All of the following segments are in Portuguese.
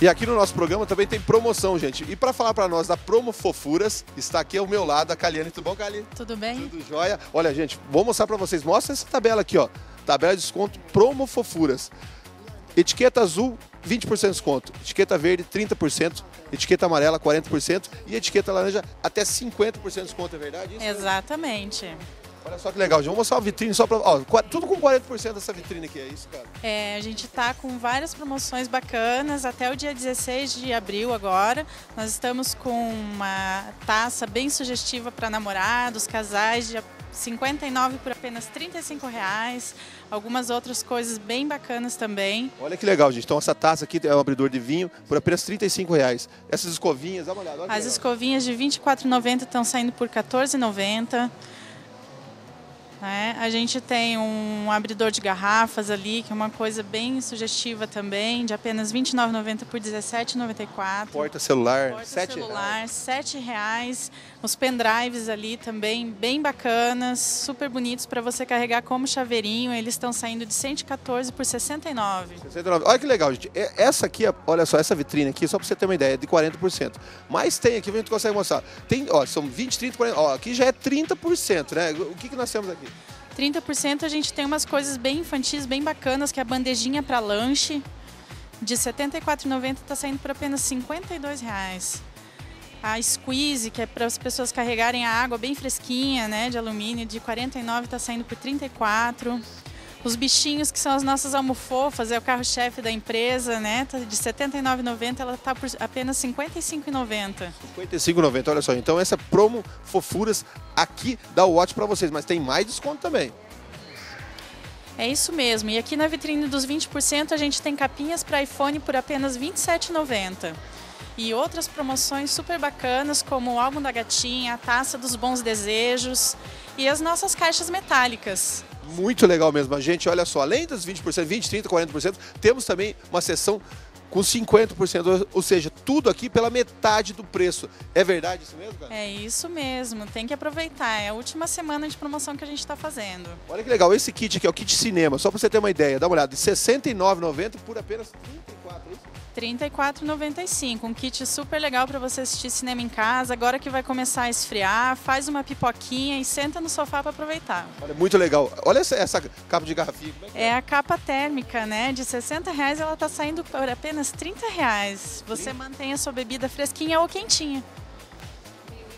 E aqui no nosso programa também tem promoção, gente. E para falar para nós da Promo Fofuras, está aqui ao meu lado a Caliane. Tudo bom, Caliane? Tudo bem? Tudo jóia. Olha, gente, vou mostrar para vocês. Mostra essa tabela aqui, ó. Tabela de desconto Promo Fofuras. Etiqueta azul, 20% de desconto. Etiqueta verde, 30%. Etiqueta amarela, 40%. E etiqueta laranja, até 50% de desconto, é verdade? Isso? Exatamente. Olha só que legal, gente. Vamos mostrar a vitrine só para. Tudo com 40% dessa vitrine aqui, é isso, cara? É, a gente está com várias promoções bacanas até o dia 16 de abril agora. Nós estamos com uma taça bem sugestiva para namorados, casais, de 59 por apenas 35 reais. Algumas outras coisas bem bacanas também. Olha que legal, gente. Então essa taça aqui é um abridor de vinho por apenas 35 reais. Essas escovinhas, dá uma olhada. Olha As escovinhas de 24,90 estão saindo por 14,90. É, a gente tem um abridor de garrafas ali, que é uma coisa bem sugestiva também, de apenas R$ 29,90 por R$ 17,94. Porta celular, Porta sete celular, sete reais. Os pendrives ali também bem bacanas, super bonitos para você carregar como chaveirinho. Eles estão saindo de 114 por 69. 69. Olha que legal, gente. Essa aqui, olha só, essa vitrine aqui, só para você ter uma ideia, é de 40%. Mas tem aqui, a gente consegue mostrar. Tem, ó, são 20, 30, 40. Ó, aqui já é 30%, né? O que, que nós temos aqui? 30% a gente tem umas coisas bem infantis, bem bacanas, que é a bandejinha para lanche. De R$ 74,90 está saindo por apenas 52 reais. A squeeze, que é para as pessoas carregarem a água bem fresquinha, né, de alumínio, de R$ 49 está saindo por R$ 34. Os bichinhos, que são as nossas almofofas, é o carro-chefe da empresa, né? Tá de R$ 79,90, ela está por apenas R$ 55,90. 55,90, olha só. Então essa promo fofuras aqui da Watch para vocês, mas tem mais desconto também. É isso mesmo. E aqui na vitrine dos 20% a gente tem capinhas para iPhone por apenas R$ 27,90. E outras promoções super bacanas, como o álbum da gatinha, a taça dos bons desejos e as nossas caixas metálicas. Muito legal mesmo. A gente, olha só, além das 20%, 20, 30, 40%, temos também uma seção com 50%, ou seja, tudo aqui pela metade do preço. É verdade isso mesmo, cara? É isso mesmo, tem que aproveitar. É a última semana de promoção que a gente está fazendo. Olha que legal, esse kit aqui é o kit cinema, só para você ter uma ideia, dá uma olhada, R$ 69,90 por apenas R$ 34, é isso? R$ 34,95. Um kit super legal para você assistir cinema em casa. Agora que vai começar a esfriar, faz uma pipoquinha e senta no sofá para aproveitar. Olha, muito legal. Olha essa, essa capa de garrafinha. É que É a capa térmica, né? De 60 reais ela está saindo por apenas 30 reais. Você mantém a sua bebida fresquinha ou quentinha.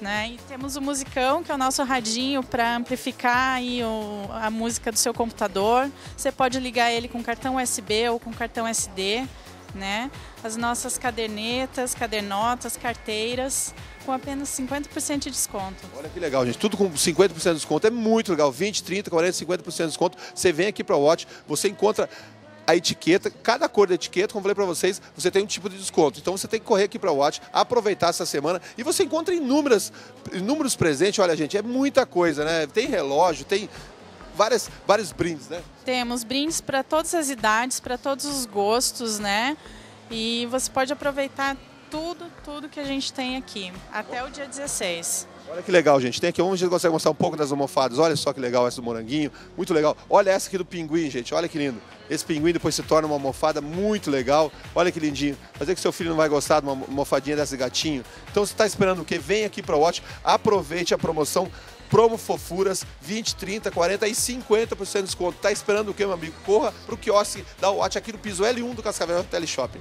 Né? E temos o musicão, que é o nosso radinho para amplificar aí o- a música do seu computador. Você pode ligar ele com cartão USB ou com cartão SD. Né? As nossas cadernetas, cadernotas, carteiras, com apenas 50% de desconto. Olha que legal, gente. Tudo com 50% de desconto. É muito legal. 20, 30, 40, 50% de desconto. Você vem aqui para o Watch, você encontra a etiqueta, cada cor da etiqueta, como falei para vocês, você tem um tipo de desconto. Então você tem que correr aqui para o Watch, aproveitar essa semana e você encontra inúmeras, inúmeros presentes. Olha, gente, é muita coisa, né? Tem relógio, tem várias, vários brindes, né? Temos brindes para todas as idades, para todos os gostos, né? E você pode aproveitar tudo, tudo que a gente tem aqui, até o dia 16. Olha que legal, gente. Tem aqui onde a gente consegue mostrar um pouco das almofadas. Olha só que legal essa do moranguinho. Muito legal. Olha essa aqui do pinguim, gente. Olha que lindo. Esse pinguim depois se torna uma almofada muito legal. Olha que lindinho. Fazer que seu filho não vai gostar de uma almofadinha desse gatinho. Então você está esperando o quê? Vem aqui para o Watch, aproveite a promoção. Promo Fofuras, 20, 30, 40 e 50% de desconto. Tá esperando o quê, meu amigo? Corra pro quiosque da Watch aqui no piso L1 do Cascavel Teleshop.